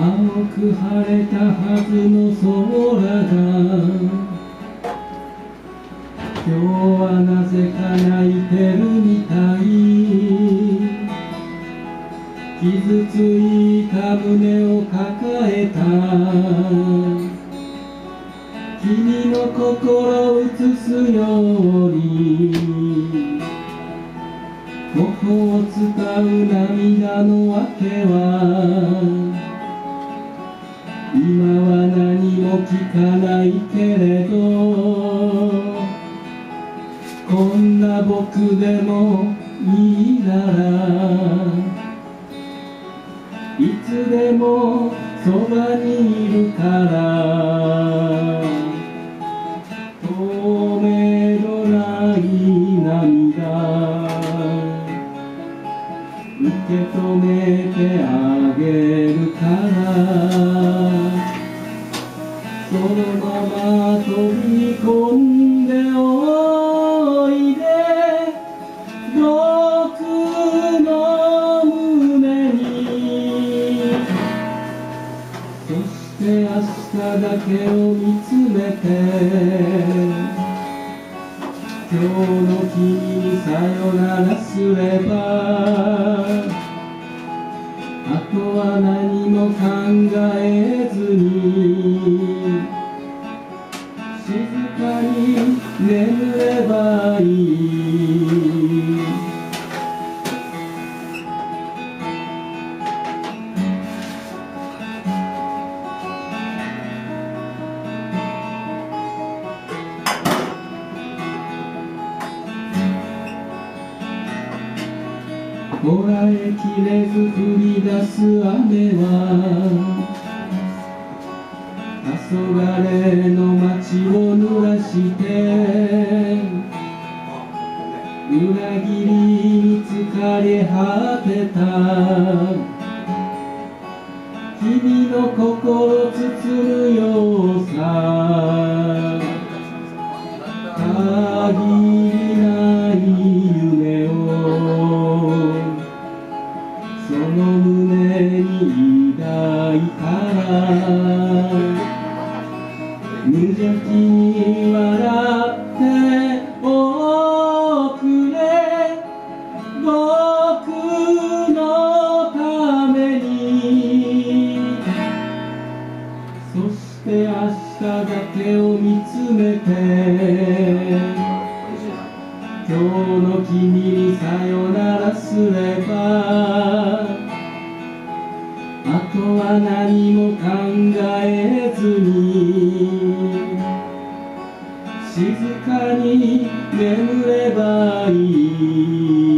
青く晴れたはずの空が今日はなぜか泣いてるみたい。傷ついた胸を抱えた。君の心を映すように。ここを伝う涙の訳は。聞かないけれどこんな僕でもいいならいつでもそばにいるから透明のない涙受け止めてあげるから。そして明日だけを見つめて今日の君にさよならすればあとは何も考えずに静かに眠ればいい。こらえきれず降り出す雨は黄昏の街を濡らして裏切りに疲れ果てた。君の心包むようたあとは何も考えずに静かに眠ればいい。